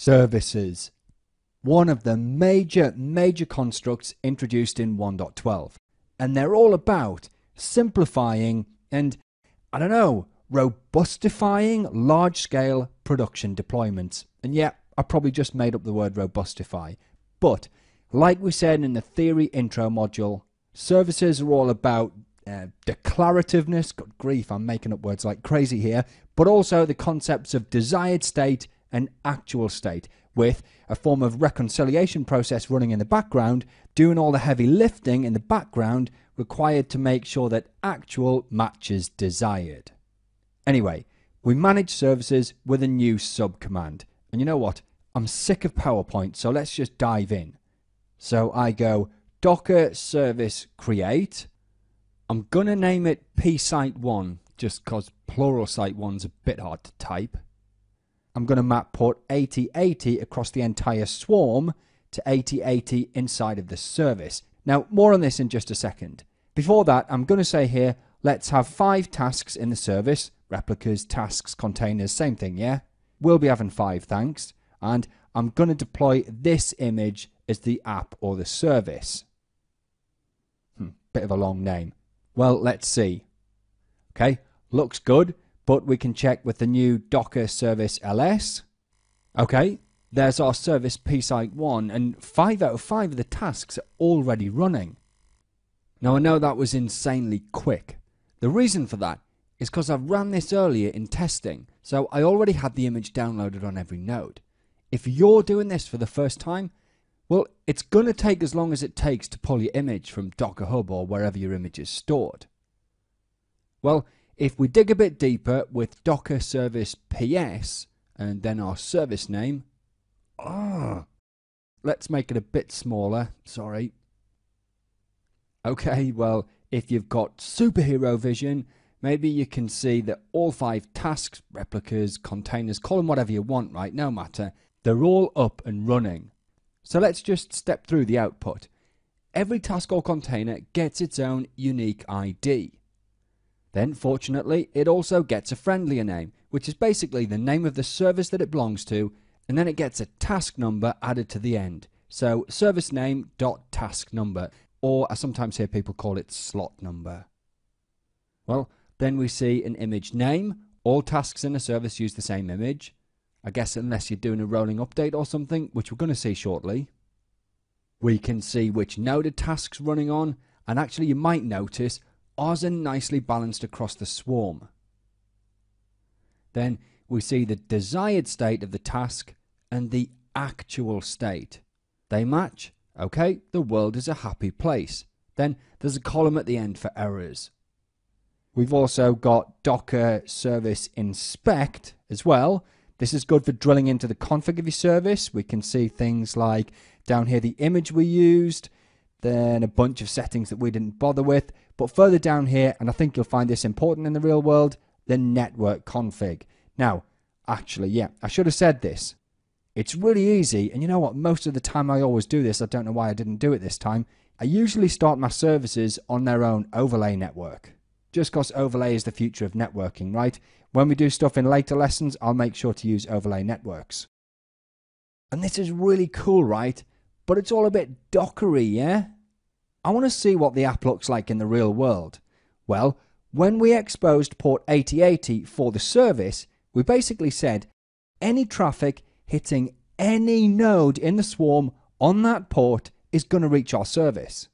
Services. One of the major, major constructs introduced in 1.12. And they're all about simplifying and, I don't know, robustifying large scale production deployments. And yeah, I probably just made up the word robustify. But, like we said in the theory intro module, services are all about uh, declarativeness. Good grief, I'm making up words like crazy here. But also the concepts of desired state an actual state, with a form of reconciliation process running in the background, doing all the heavy lifting in the background required to make sure that actual matches desired. Anyway, we manage services with a new subcommand. And you know what? I'm sick of PowerPoint, so let's just dive in. So I go docker service create. I'm going to name it psite1 just because Pluralsight 1's a bit hard to type. I'm going to map port 8080 across the entire swarm to 8080 inside of the service. Now, more on this in just a second. Before that, I'm going to say here, let's have five tasks in the service. Replicas, tasks, containers, same thing, yeah? We'll be having five, thanks. And I'm going to deploy this image as the app or the service. Hmm, bit of a long name. Well, let's see. Okay, looks good but we can check with the new Docker service ls. Okay, there's our service psite1 and 5 out of 5 of the tasks are already running. Now I know that was insanely quick. The reason for that is because I've ran this earlier in testing, so I already had the image downloaded on every node. If you're doing this for the first time, well, it's going to take as long as it takes to pull your image from Docker Hub or wherever your image is stored. Well, if we dig a bit deeper with Docker service PS and then our service name, ah, let's make it a bit smaller, sorry. Okay, well, if you've got superhero vision, maybe you can see that all five tasks, replicas, containers, call them whatever you want, right? No matter. They're all up and running. So let's just step through the output. Every task or container gets its own unique ID. Then, fortunately, it also gets a friendlier name, which is basically the name of the service that it belongs to, and then it gets a task number added to the end. So, service name dot task number, or I sometimes hear people call it slot number. Well, then we see an image name. All tasks in a service use the same image. I guess unless you're doing a rolling update or something, which we're going to see shortly. We can see which node a task's running on, and actually you might notice ours are nicely balanced across the swarm. Then we see the desired state of the task and the actual state. They match. Okay, the world is a happy place. Then there's a column at the end for errors. We've also got Docker service inspect as well. This is good for drilling into the config of your service. We can see things like down here the image we used, then a bunch of settings that we didn't bother with. But further down here, and I think you'll find this important in the real world, the network config. Now, actually, yeah, I should have said this. It's really easy, and you know what? Most of the time I always do this. I don't know why I didn't do it this time. I usually start my services on their own overlay network. Just because overlay is the future of networking, right? When we do stuff in later lessons, I'll make sure to use overlay networks. And this is really cool, right? But it's all a bit dockery, yeah? I want to see what the app looks like in the real world. Well, when we exposed port 8080 for the service, we basically said any traffic hitting any node in the swarm on that port is going to reach our service.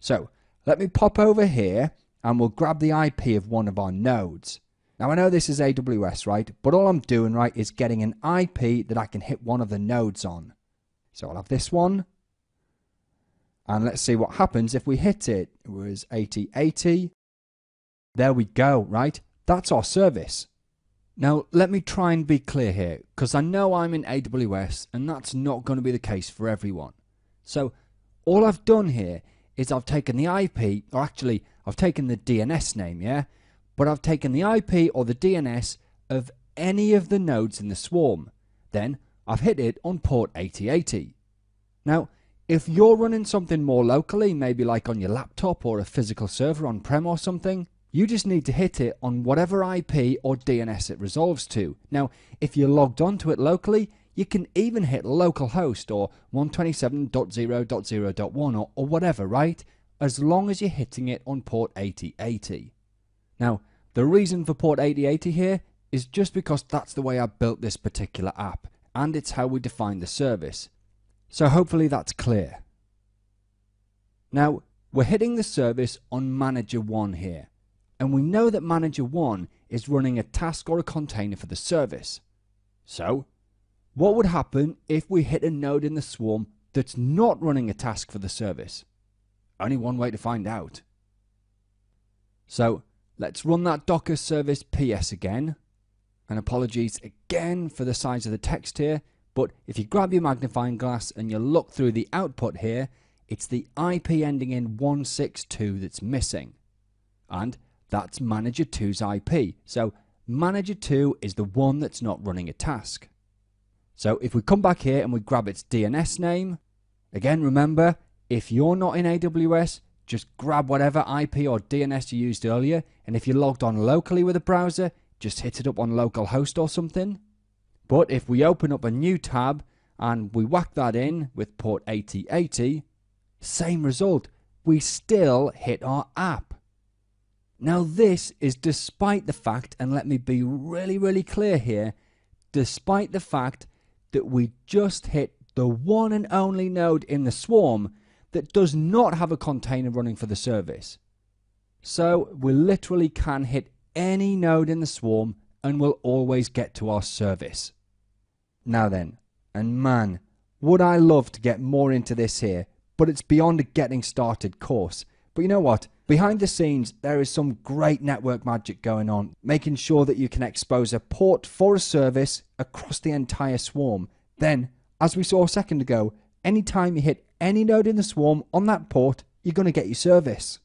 So let me pop over here and we'll grab the IP of one of our nodes. Now I know this is AWS, right? But all I'm doing, right, is getting an IP that I can hit one of the nodes on. So I'll have this one. And let's see what happens if we hit it. It was 8080. There we go, right? That's our service. Now, let me try and be clear here, because I know I'm in AWS, and that's not going to be the case for everyone. So, all I've done here is I've taken the IP, or actually, I've taken the DNS name, yeah? But I've taken the IP or the DNS of any of the nodes in the swarm. Then I've hit it on port 8080. Now, if you're running something more locally, maybe like on your laptop or a physical server on prem or something, you just need to hit it on whatever IP or DNS it resolves to. Now, if you're logged onto it locally, You can even hit localhost or 127.0.0.1 or, or whatever, right? As long as you're hitting it on port 8080. Now, the reason for port 8080 here is just because that's the way I built this particular app and it's how we define the service. So hopefully that's clear. Now, we're hitting the service on Manager 1 here, and we know that Manager 1 is running a task or a container for the service. So, what would happen if we hit a node in the swarm that's not running a task for the service? Only one way to find out. So, let's run that Docker service PS again. And apologies again for the size of the text here, but if you grab your magnifying glass and you look through the output here, it's the IP ending in 162 that's missing. And that's Manager 2's IP. So Manager 2 is the one that's not running a task. So if we come back here and we grab its DNS name, again remember, if you're not in AWS, just grab whatever IP or DNS you used earlier, and if you're logged on locally with a browser, just hit it up on localhost or something. But if we open up a new tab and we whack that in with port 8080, same result, we still hit our app. Now this is despite the fact, and let me be really, really clear here, despite the fact that we just hit the one and only node in the swarm that does not have a container running for the service. So we literally can hit any node in the swarm and we'll always get to our service. Now then, and man, would I love to get more into this here, but it's beyond a getting started course. But you know what? Behind the scenes, there is some great network magic going on, making sure that you can expose a port for a service across the entire swarm. Then, as we saw a second ago, anytime you hit any node in the swarm on that port, you're going to get your service.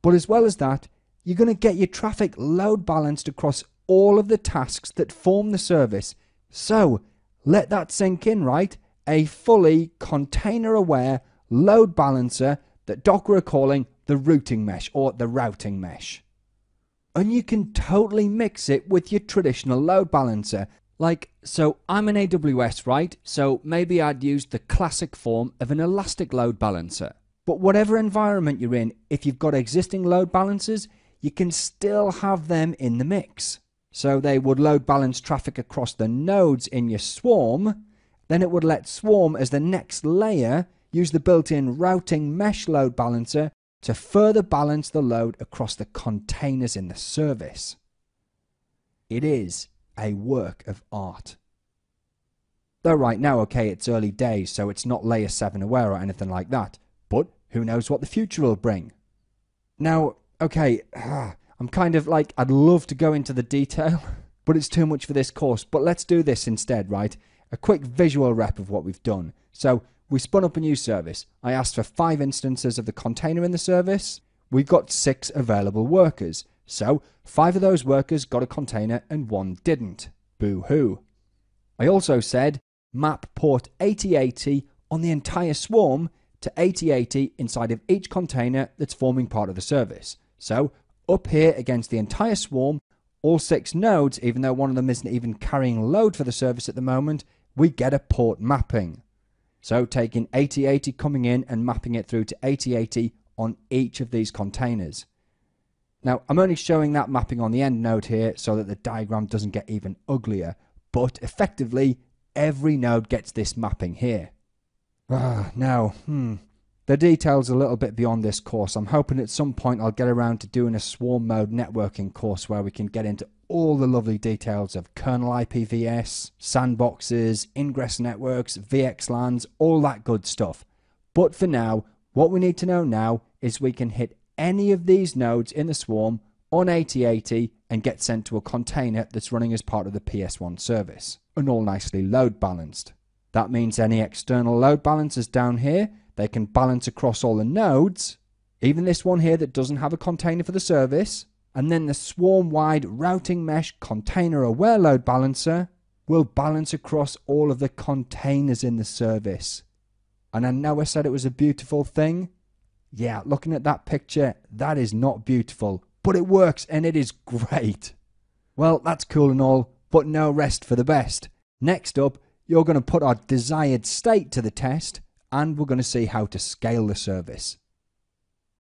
But as well as that, you're going to get your traffic load balanced across all of the tasks that form the service. So, let that sink in, right? A fully container aware load balancer that Docker are calling the routing mesh or the routing mesh. And you can totally mix it with your traditional load balancer. Like, so I'm an AWS, right? So maybe I'd use the classic form of an elastic load balancer. But whatever environment you're in, if you've got existing load balancers, you can still have them in the mix. So they would load balance traffic across the nodes in your swarm. Then it would let Swarm as the next layer use the built-in routing mesh load balancer to further balance the load across the containers in the service. It is a work of art. Though right now, okay, it's early days, so it's not layer 7 aware or anything like that, but who knows what the future will bring. Now, okay, I'm kind of like, I'd love to go into the detail, but it's too much for this course. But let's do this instead, right? A quick visual rep of what we've done. So, we spun up a new service. I asked for five instances of the container in the service. We've got six available workers. So, five of those workers got a container and one didn't. Boo hoo. I also said map port 8080 on the entire swarm to 8080 inside of each container that's forming part of the service. So, up here against the entire swarm, all six nodes, even though one of them isn't even carrying load for the service at the moment, we get a port mapping. So taking 8080 coming in and mapping it through to 8080 on each of these containers. Now, I'm only showing that mapping on the end node here so that the diagram doesn't get even uglier, but effectively, every node gets this mapping here. Ah, now, hmm, the details a little bit beyond this course. I'm hoping at some point I'll get around to doing a swarm mode networking course where we can get into all the lovely details of kernel IPVS, sandboxes, ingress networks, VXLANs, all that good stuff. But for now, what we need to know now is we can hit any of these nodes in the swarm on 8080 and get sent to a container that's running as part of the PS1 service, and all nicely load balanced. That means any external load balancers down here they can balance across all the nodes, even this one here that doesn't have a container for the service, and then the swarm-wide routing mesh container aware load balancer will balance across all of the containers in the service. And I know I said it was a beautiful thing. Yeah, looking at that picture, that is not beautiful, but it works and it is great. Well, that's cool and all, but no rest for the best. Next up, you're going to put our desired state to the test and we're going to see how to scale the service.